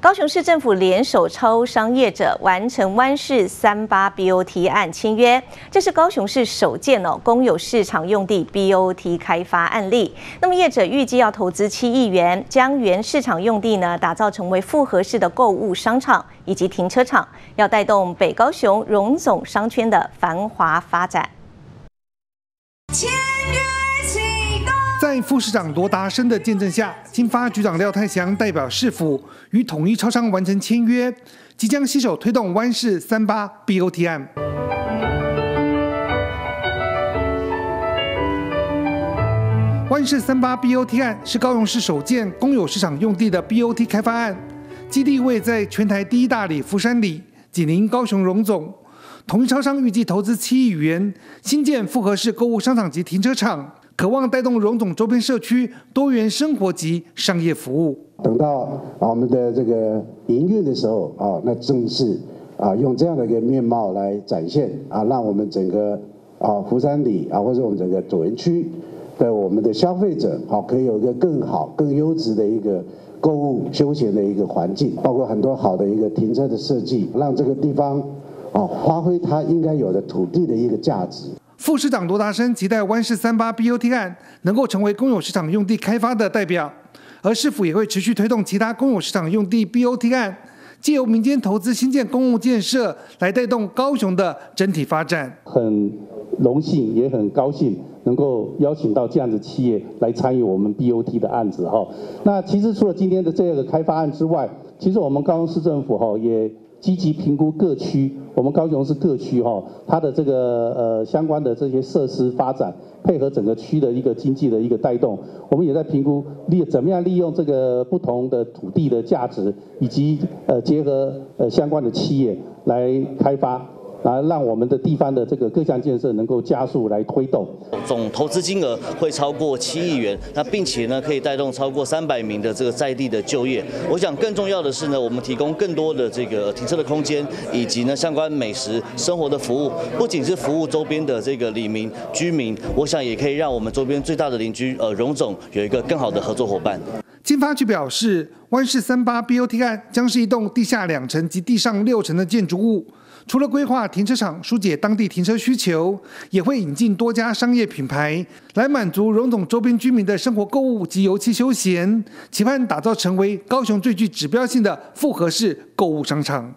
高雄市政府联手超商业者完成湾市三八 BOT 案签约，这是高雄市首件哦公有市场用地 BOT 开发案例。那么业者预计要投资七亿元，将原市场用地呢打造成为复合式的购物商场以及停车场，要带动北高雄荣总商圈的繁华发展。在副市长罗达生的见证下，金发局长廖泰祥代表市府与统一超商完成签约，即将携手推动湾市三八 BOT 案。湾市三八 BOT 案是高雄市首件公有市场用地的 BOT 开发案，基地位在全台第一大里福山里，紧邻高雄荣总。统一超商预计投资七亿元，新建复合式购物商场及停车场。渴望带动荣总周边社区多元生活及商业服务。等到我们的这个营运的时候啊，那正是啊用这样的一个面貌来展现啊，让我们整个啊福山里啊或者我们整个左营区的我们的消费者好可以有一个更好、更优质的一个购物休闲的一个环境，包括很多好的一个停车的设计，让这个地方啊发挥它应该有的土地的一个价值。副市长罗达生期待湾市三八 BOT 案能够成为公有市场用地开发的代表，而市府也会持续推动其他公有市场用地 BOT 案，借由民间投资新建公共建设来带动高雄的整体发展。很荣幸也很高兴能够邀请到这样的企业来参与我们 BOT 的案子哈。那其实除了今天的这个开发案之外，其实我们高雄市政府哈也。积极评估各区，我们高雄市各区哈，它的这个呃相关的这些设施发展，配合整个区的一个经济的一个带动，我们也在评估利怎么样利用这个不同的土地的价值，以及呃结合呃相关的企业来开发。来让我们的地方的这个各项建设能够加速来推动，总投资金额会超过七亿元，那并且呢可以带动超过三百名的这个在地的就业。我想更重要的是呢，我们提供更多的这个停车的空间，以及呢相关美食生活的服务，不仅是服务周边的这个里民居民，我想也可以让我们周边最大的邻居呃荣总有一个更好的合作伙伴。金发局表示，湾市三八 BOT 案将是一栋地下两层及地上六层的建筑物。除了规划停车场疏解当地停车需求，也会引进多家商业品牌，来满足荣总周边居民的生活购物及游憩休闲，期盼打造成为高雄最具指标性的复合式购物商场。